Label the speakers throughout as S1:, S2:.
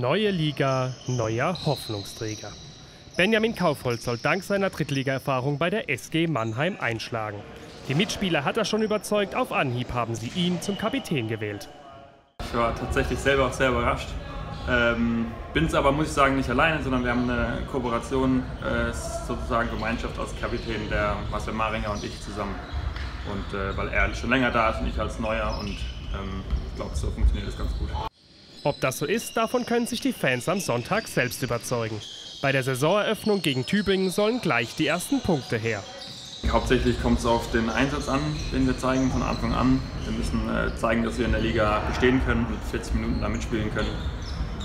S1: Neue Liga, neuer Hoffnungsträger. Benjamin Kaufholz soll dank seiner Drittligaerfahrung bei der SG Mannheim einschlagen. Die Mitspieler hat er schon überzeugt, auf Anhieb haben sie ihn zum Kapitän gewählt.
S2: Ich war tatsächlich selber auch sehr überrascht. Ähm, bin es aber, muss ich sagen, nicht alleine, sondern wir haben eine Kooperation, äh, sozusagen Gemeinschaft aus Kapitän, der Marcel Maringer und ich zusammen. Und äh, weil er schon länger da ist und ich als Neuer und ähm, ich glaube, so funktioniert das ganz gut.
S1: Ob das so ist, davon können sich die Fans am Sonntag selbst überzeugen. Bei der Saisoneröffnung gegen Tübingen sollen gleich die ersten Punkte her.
S2: Hauptsächlich kommt es auf den Einsatz an, den wir zeigen von Anfang an. Wir müssen äh, zeigen, dass wir in der Liga bestehen können und 40 Minuten da mitspielen können.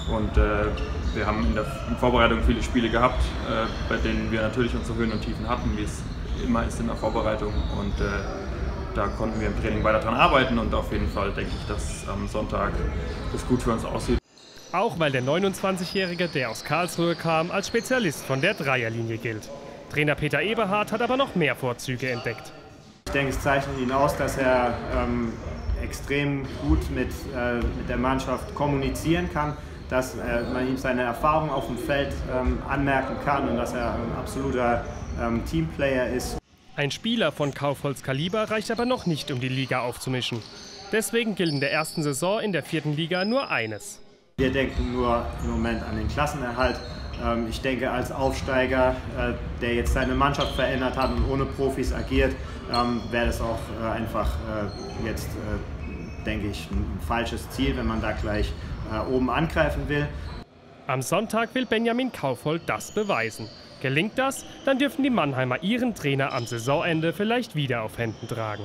S2: Und äh, wir haben in der Vorbereitung viele Spiele gehabt, äh, bei denen wir natürlich unsere Höhen und Tiefen hatten, wie es immer ist in der Vorbereitung. Und äh, da konnten wir im Training weiter dran arbeiten und auf jeden Fall denke ich, dass am Sonntag das gut für uns aussieht.
S1: Auch weil der 29-Jährige, der aus Karlsruhe kam, als Spezialist von der Dreierlinie gilt. Trainer Peter Eberhardt hat aber noch mehr Vorzüge entdeckt.
S3: Ich denke, es zeichnet ihn aus, dass er ähm, extrem gut mit, äh, mit der Mannschaft kommunizieren kann, dass äh, man ihm seine Erfahrung auf dem Feld ähm, anmerken kann und dass er ein absoluter ähm, Teamplayer ist.
S1: Ein Spieler von Kaufholz Kaliber reicht aber noch nicht, um die Liga aufzumischen. Deswegen gilt in der ersten Saison in der vierten Liga nur eines.
S3: Wir denken nur im Moment an den Klassenerhalt. Ähm, ich denke, als Aufsteiger, äh, der jetzt seine Mannschaft verändert hat und ohne Profis agiert, ähm, wäre das auch äh, einfach äh, jetzt, denke ich, ein falsches Ziel, wenn man da gleich oben angreifen will.
S1: Am Sonntag will Benjamin Kaufhold das beweisen. Gelingt das, dann dürfen die Mannheimer ihren Trainer am Saisonende vielleicht wieder auf Händen tragen.